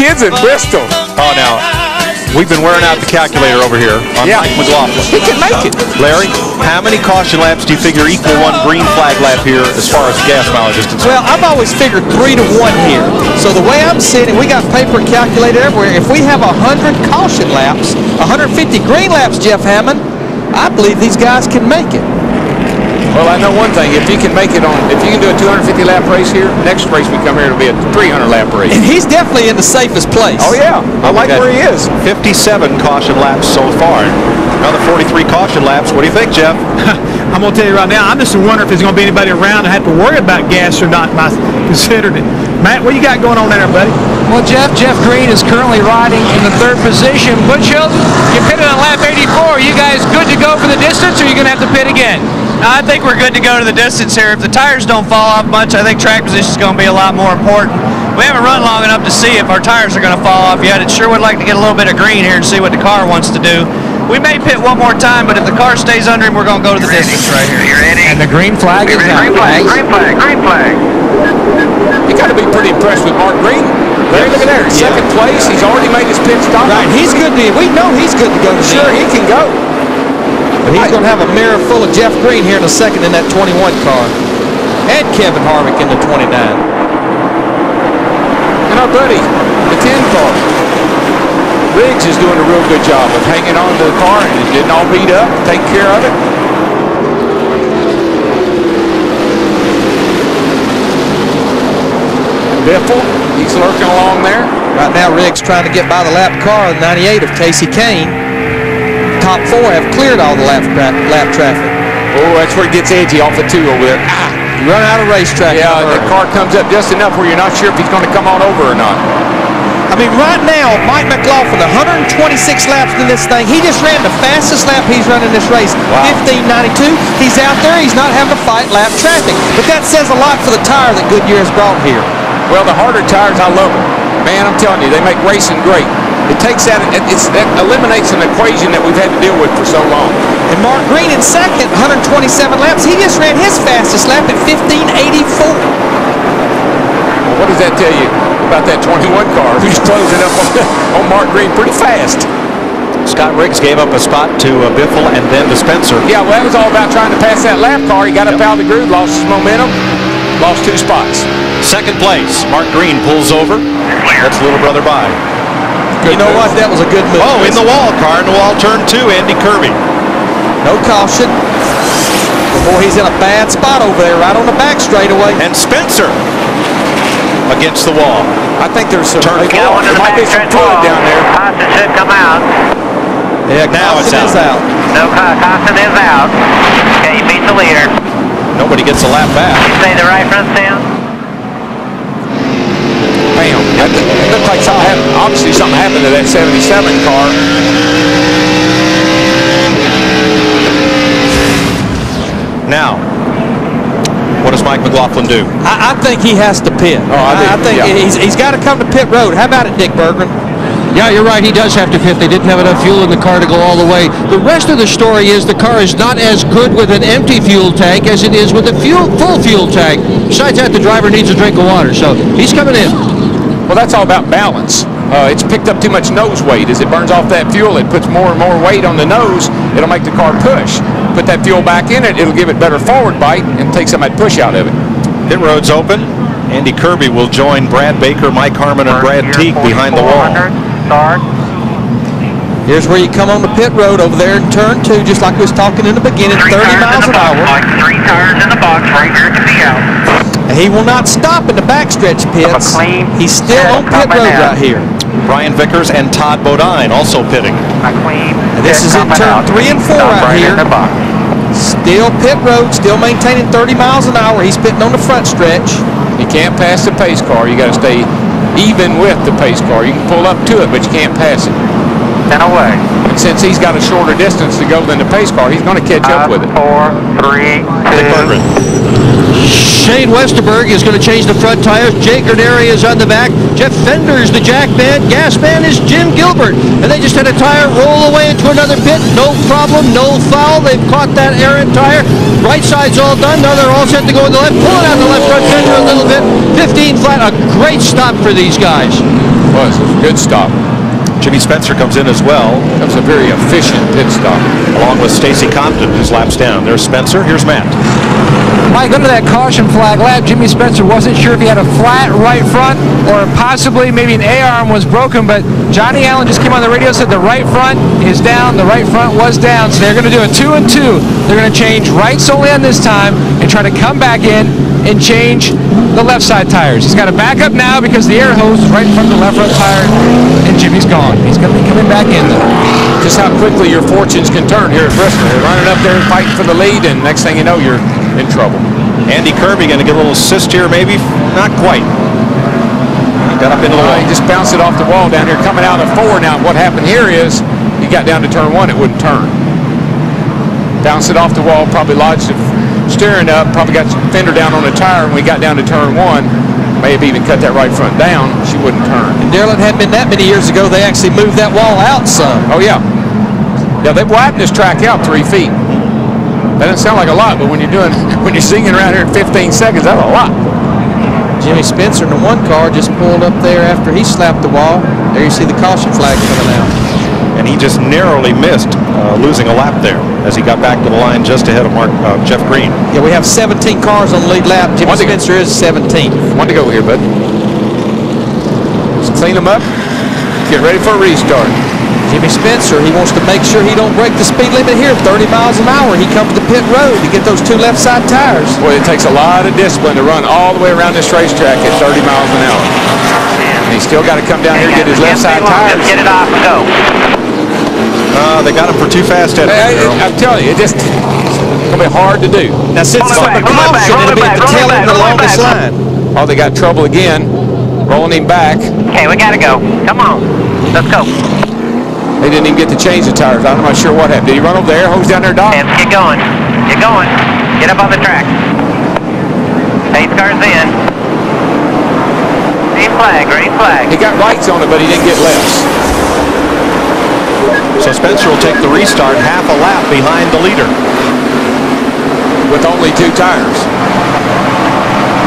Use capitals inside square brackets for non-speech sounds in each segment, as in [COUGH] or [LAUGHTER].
is in Bristol. Oh, now, we've been wearing out the calculator over here on Yeah. Mike McLaughlin. He can make it. Larry, how many caution laps do you figure equal one green flag lap here as far as gas mileage is concerned? Well, I've always figured three to one here. So the way I'm sitting, we got paper calculated everywhere. If we have 100 caution laps, 150 green laps, Jeff Hammond, I believe these guys can make it. Well, I know one thing. If you can make it on, if you can do a 250 lap race here, next race we come here, it'll be a 300 lap race. And he's definitely in the safest place. Oh yeah, I like where he is. 57 caution laps so far. Another 43 caution laps. What do you think, Jeff? [LAUGHS] I'm going to tell you right now, I'm just wondering if there's going to be anybody around to have to worry about gas or not. I considered it. Matt, what you got going on there, buddy? Well, Jeff, Jeff Green is currently riding in the third position. Butch Hilton, you pitted on lap 84. Are you guys good to go for the distance, or are you going to have to pit again? I think we're good to go to the distance here. If the tires don't fall off much, I think track position is going to be a lot more important. We haven't run long enough to see if our tires are going to fall off yet. It sure would like to get a little bit of green here and see what the car wants to do. We may pit one more time, but if the car stays under him, we're going to go to the distance right here. You ready? And the green flag is out. Green flag, green flag, green flag. Got to be pretty impressed with Mark Green. Larry, look at there, second place. He's already made his pit stop. Right, he's good to, we know he's good to go to Sure, he can go. But he's going to have a mirror full of Jeff Green here in a second in that 21 car. And Kevin Harvick in the 29. And our buddy, the 10 car. Riggs is doing a real good job of hanging on to the car and getting all beat up, take care of it. Biffle, he's lurking along there. Right now, Riggs trying to get by the lap car, the 98 of Kasey Kahne. Top four have cleared all the lap, tra- lap traffic. Oh, that's where it gets edgy off the two over there. Ah, You run out of racetrack. yeah, the car comes up just enough where you're not sure if he's going to come on over or not. I mean, right now, Mike McLaughlin, 126 laps in this thing. He just ran the fastest lap he's run in this race, Wow. 15.92. He's out there. He's not having to fight lap traffic. But that says a lot for the tire that Goodyear has brought here. Well, the harder tires, I love them. Man, I'm telling you, they make racing great. It takes that, it, it's, that eliminates an equation that we've had to deal with for so long. And Mark Green in second, 127 laps. He just ran his fastest lap at 15.84. Well, what does that tell you about that 21 car [LAUGHS] who's closing up on, on Mark Green pretty fast? Scott Riggs gave up a spot to uh, Biffle and then to Spencer. Yeah, well, that was all about trying to pass that lap car. He got up out of the groove, lost his momentum, lost two spots. Second place, Mark Green pulls over. Lets little brother by. You know what? That was a good move. Oh, in the wall car, in the wall turn two, Andy Kirby. No caution. Before he's in a bad spot over there, right on the back straightaway. And Spencer against the wall. I think there's some, Turn there four. Going to the might be some fluid wall. down there. Costin should come out. Yeah, Now it's caution is out. out. No, Co- Costin is out. Okay, he beats the leader. Nobody gets a lap back. Stay the right front stand. Bam. That, it looked like something happened. Obviously, something happened to that 77 car. Now, what does Mike McLaughlin do? I, I think he has to pit. Oh, I do, I think yeah. he's, he's got to come to pit road. How about it, Dick Berggren? Yeah, you're right. He does have to pit. They didn't have enough fuel in the car to go all the way. The rest of the story is the car is not as good with an empty fuel tank as it is with a fuel, full fuel tank. Besides that, the driver needs a drink of water, so he's coming in. Well, that's all about balance. Uh, it's picked up too much nose weight. As it burns off that fuel, it puts more and more weight on the nose. It'll make the car push. Put that fuel back in it, it'll give it better forward bite and take some of that push out of it. Pit road's open. Andy Kirby will join Brad Baker, Mike Harmon, and Brad Teague behind the wall. Start. Here's where you come on the pit road over there in turn two, just like we was talking in the beginning, 30 Three tires miles an box, hour. Mike. Three tires in the box right here to be out. And he will not stop in the backstretch pits. clean He's still on pit road out. right here. Brian Vickers and Todd Bodine also pitting. And this is in turn out. three and four Stop right in here. Still pit road, still maintaining 30 miles an hour. He's pitting on the front stretch. You can't pass the pace car. You got to stay even with the pace car. You can pull up to it, but you can't pass it. Then away. And since he's got a shorter distance to go than the pace car, he's going to catch up with it. Four, three, Dick two, Berggren. Shane Westerberg is going to change the front tires. Jake Garderi is on the back. Jeff Fender is the jack man. Gas man is Jim Gilbert. And they just had a tire roll away into another pit. No problem, no foul. They've caught that errant tire. Right side's all done. Now they're all set to go in the left. Pulling out the left front fender a little bit. 15 flat. A great stop for these guys. Was it was a good stop. Jimmy Spencer comes in as well, That was a very efficient pit stop. along with Stacy Compton, whose lap's down. There's Spencer. Here's Matt. Mike, under that caution flag lap, Jimmy Spencer wasn't sure if he had a flat right front or possibly maybe an A-arm was broken, but Johnny Allen just came on the radio said the right front is down, the right front was down, so they're going to do a two and two. They're going to change right solely on this time and try to come back in and change the left side tires. He's got to back up now because the air hose is right in front of the left front tire, and Jimmy's gone. He's going to be coming back in though. Just how quickly your fortunes can turn here at Bristol. You're running up there and fighting for the lead, and next thing you know, you're in trouble. Andy Kirby going to get a little assist here, maybe? Not quite. He got up into the Uh, wall. he just bounced it off the wall down here, coming out of four. Now, what happened here is he got down to turn one, it wouldn't turn. Bounced it off the wall, probably lodged the steering up, probably got the fender down on the tire. When we got down to turn one, may have even cut that right front down. She wouldn't turn. And it hadn't been that many years ago. They actually moved that wall out some. Oh yeah, yeah. They've widened this track out three feet. That doesn't sound like a lot, but when you're doing when you're singing around here in 15 seconds, that's a lot. Jimmy Spencer in the one car just pulled up there after he slapped the wall. There you see the caution flag coming out. And he just narrowly missed uh, losing a lap there as he got back to the line just ahead of Mark uh, Jeff Green. Yeah, we have 17 cars on the lead lap. Jimmy One. Spencer is 17th. One to go here, bud. Just clean them up. Get ready for a restart. Jimmy Spencer, he wants to make sure he don't break the speed limit here, 30 miles an hour. He comes to pit road to get those two left side tires. Boy, it takes a lot of discipline to run all the way around this racetrack at 30 miles an hour. And he's still got to come down here and get his left side tires. Just get it off and go. Uh, they got him for too fast, Ed. Hey, I- I'm telling you, it just it's gonna be hard to do. Now, since it's Roll on the back, roll it back, caution, it'll be back, at the tail end of the back, roll it longest back. line. Oh, they got trouble again, rolling him back. Okay, we gotta go. Come on. Let's go. They didn't even get to change the tires. I'm not sure what happened. Did he run over the air hose down there, Doc? Okay, let's get going. Get going. Get up on the track. Eight cars in. Green flag, green flag. He got rights on it, but he didn't get lefts. So Spencer will take the restart half a lap behind the leader. with only two tires.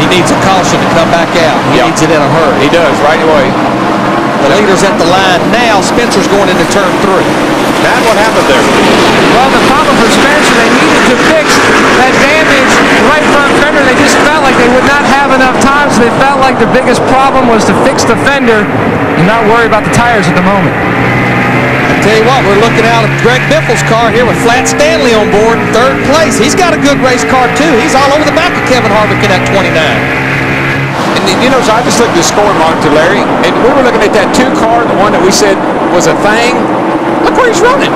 He needs a caution to come back out. He Yeah. needs it in a hurry. He does right away. The leader's at the line now. Spencer's going into turn three. Matt, what happened there? Well, the problem for Spencer, they needed to fix that damage right front fender. They just felt like they would not have enough time, so they felt like the biggest problem was to fix the fender and not worry about the tires at the moment. I tell you what, we're looking out of Greg Biffle's car here with Flat Stanley on board in third place. He's got a good race car too. He's all over the back of Kevin Harvick in that 29. And then, you know, so I just looked at the score monitor, Larry, and we were looking at that two car, the one that we said was a thing. Look where he's running.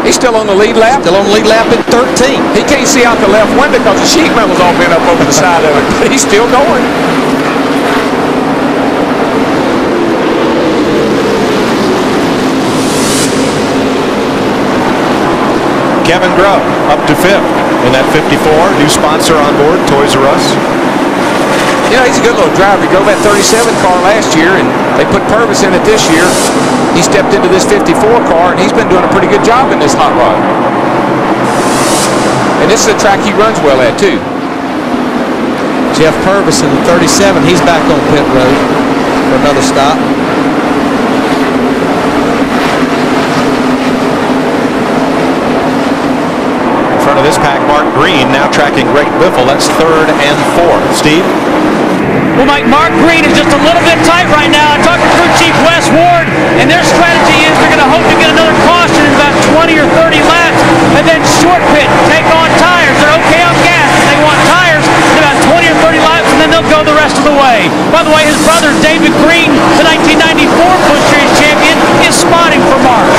He's still on the lead lap. Still on the lead lap in 13. He can't see out the left window because the sheet metal's all bent up over the side of it. But [LAUGHS] he's still going. Kevin Grubb up to fifth in that 54. New sponsor on board, Toys R Us. You know, he's a good little driver. He drove that 37 car last year, and they put Purvis in it this year. He stepped into this 54 car, and he's been doing a pretty good job in this hot rod. And this is a track he runs well at, too. Jeff Purvis in the 37. He's back on pit road for another stop. In front of this pack, Mark Green now tracking Greg Biffle. That's third and fourth. Steve? Well, Mike, Mark Green is just a little bit tight right now. I talked to crew chief Wes Ward, and their strategy is they're going to hope to get another caution in about 20 or 30 laps, and then short pit, take on tires. They're okay on gas, but they want tires in about 20 or 30 laps, and then they'll go the rest of the way. By the way, his brother David Green, the 1994 Busch Series champion, is spotting for Mark.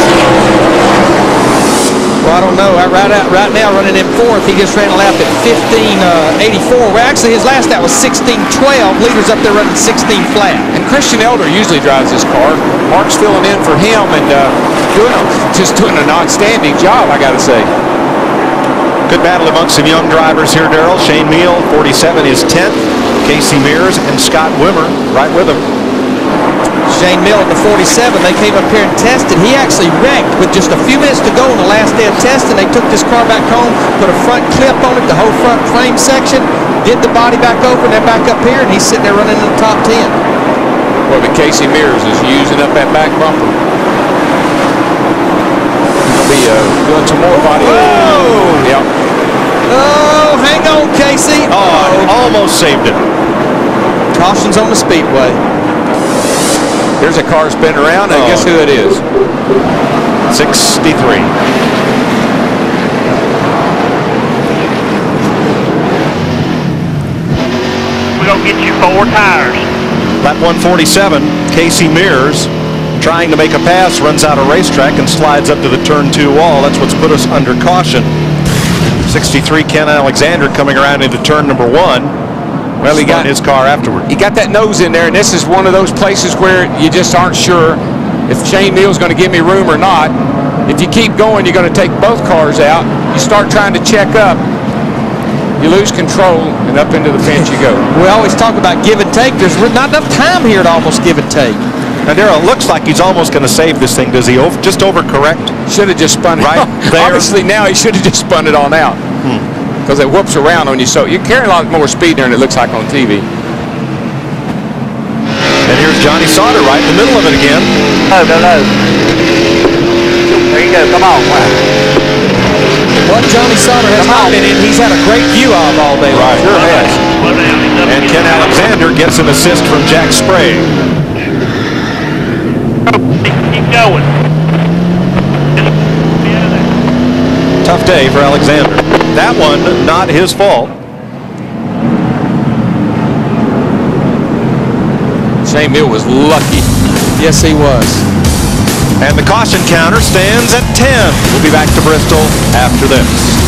Well, I don't know. Right out, right now, running in fourth, he just ran a lap at 15.84. well, actually, his last lap was 16.12. Leaders up there running 16 flat. And Christian Elder usually drives this car. Mark's filling in for him and uh, doing a, just doing an outstanding job, I got to say. Good battle amongst some young drivers here, Darrell. Shane Hmiel, 47, is 10th. Casey Mears and Scott Wimmer right with him. Shane Hmiel in the 47. They came up here and tested. He actually wrecked with just a few minutes to go in the last day of testing. They took this car back home, put a front clip on it, the whole front frame section, did the body back over, and then back up here, and he's sitting there running in the top 10. Boy, but Casey Mears is using up that back bumper. He'll be uh, doing some more body. Whoa! Yep. Oh, hang on, Casey. Oh, almost saved it. Caution's on the speedway. Here's a car spinning around, and Oh. guess who it is? 63. We're going to get you four tires. Lap 147, Casey Mears trying to make a pass, runs out of racetrack and slides up to the turn two wall. That's what's put us under caution. 63 Ken Alexander coming around into turn number one. Well, he got his car afterward. he got that nose in there, and this is one of those places where you just aren't sure if Shane Hmiel's going to give me room or not. If you keep going, you're going to take both cars out. You start trying to check up, you lose control, and up into the fence you go. [LAUGHS] We always talk about give and take. There's not enough time here to almost give and take. Now, Darrell, it looks like he's almost going to save this thing. Does he over, just overcorrect? Should have just spun it Right [LAUGHS] there. Obviously, now he should have just spun it on out. Hmm. Because it whoops around on you, so you're carrying a lot more speed there than it looks like on TV. And here's Johnny Sauter right in the middle of it again. Low, go low. There you go. Come on. What Johnny Sauter has not been in, he's had a great view of all day long. Sure has. And Ken Alexander gets an assist from Jack Sprague. Keep going. Tough day for Alexander. That one, not his fault. Hmiel was lucky. Yes, he was. And the caution counter stands at 10. We'll be back to Bristol after this.